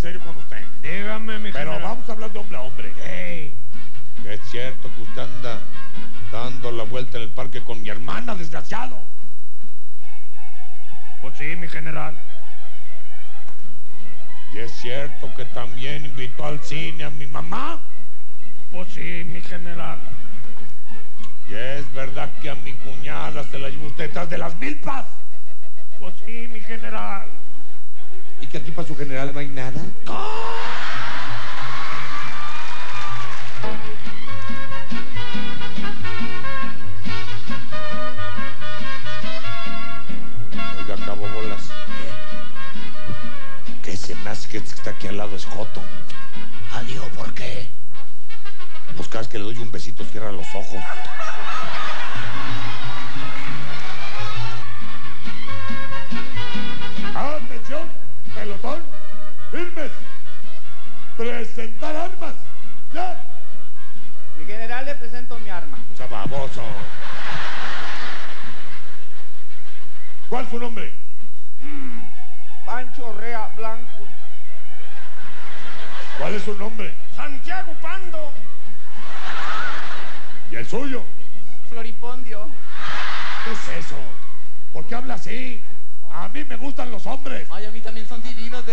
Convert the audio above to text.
serio con usted. Dígame, mi Pero general. vamos a hablar de hombre a hombre. Ey, Es cierto que usted anda dando la vuelta en el parque con mi hermana, desgraciado. pues sí, mi general. Y es cierto que también invitó al cine a mi mamá. Pues sí, mi general. Y es verdad que a mi cuñada se la llevó usted tras de las milpas. Pues sí, mi general. ¿Y que aquí para su general no hay nada? Oiga, cabo bolas. Que se me hace que este que está aquí al lado es Joto. Adiós, ¿por qué? Pues cada vez que le doy un besito cierra los ojos. Presentar armas. Ya. Mi general le presento mi arma. Chababoso. ¿Cuál es su nombre? Pancho Rea Blanco. ¿Cuál es su nombre? Santiago Pando. ¿Y el suyo? Floripondio. ¿Qué es eso? ¿Por qué habla así? A mí me gustan los hombres. Ay, a mí también son divinos.